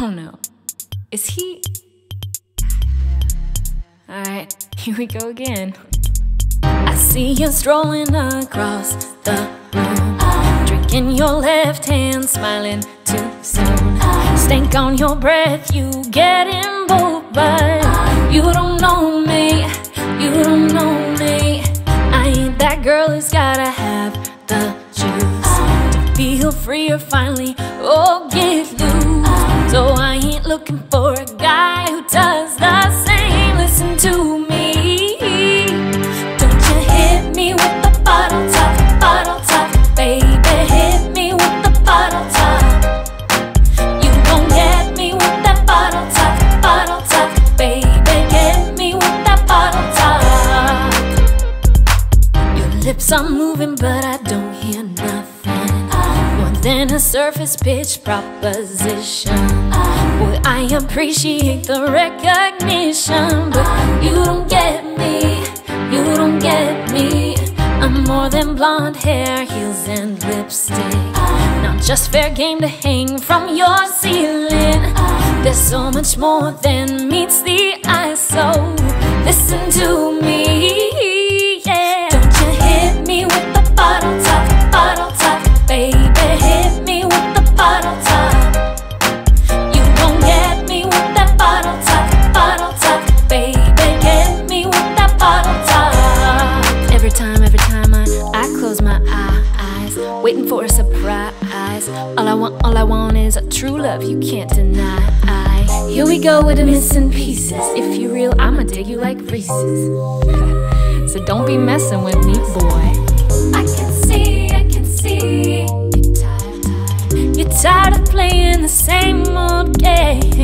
Oh no. Is he. Alright, here we go again. I see you strolling across the room, drinking your left hand, smiling too soon. Stink on your breath, you getting bold, but you don't know me, you don't know me. I ain't that girl who's gotta have the juice to feel free or finally, oh, get loose. So I ain't looking for a guy who does the same. Listen to me. Don't you hit me with the bottle talk, bottle talk, baby. Hit me with the bottle talk. You gon' get me with that bottle talk, bottle talk, baby. Get me with that bottle talk. Your lips are moving, but I don't hear nothing more than a surface pitch proposition. Boy, I appreciate the recognition, but you don't get me, you don't get me. I'm more than blonde hair, heels, and lipstick. Not just fair game to hang from your ceiling. There's so much more than meets the waiting for a surprise. All I want, all I want is a true love you can't deny. Here we go with the missing pieces. If you real, I'ma dig you like Reese's. so don't be messing with me, boy. I can see, I can see. You're tired, You're tired of playing the same old game.